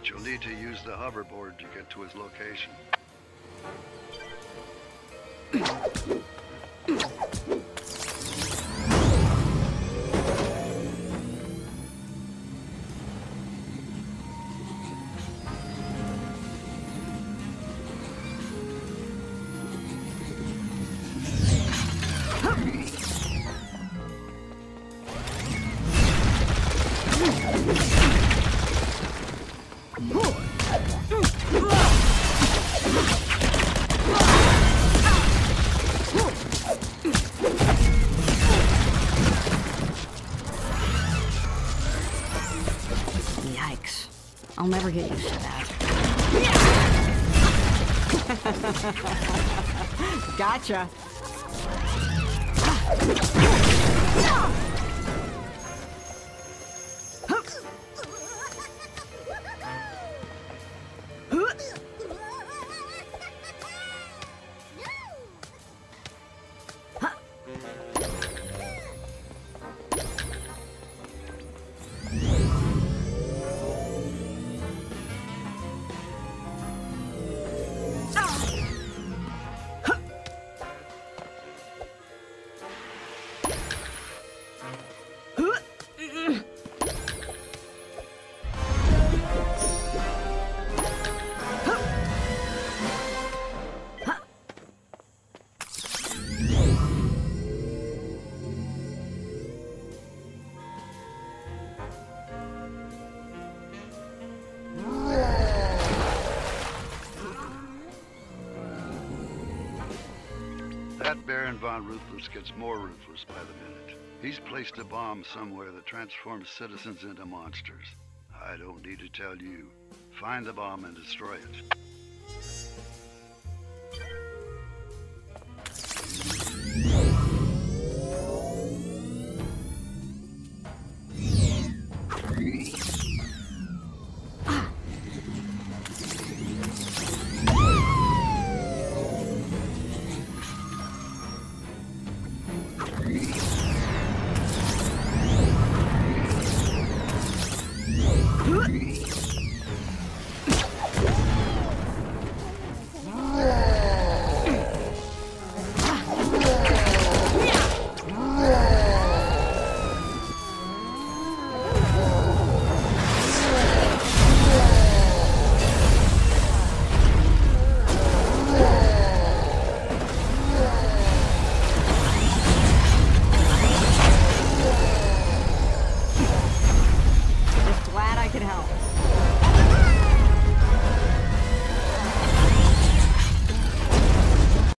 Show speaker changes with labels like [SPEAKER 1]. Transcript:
[SPEAKER 1] but you'll need to use the hoverboard to get to his location.
[SPEAKER 2] I'll never get used to that. gotcha. That Baron von Ruthless gets more ruthless by the minute. He's placed a bomb somewhere that transforms citizens into monsters. I don't need to tell you. Find the bomb and destroy it.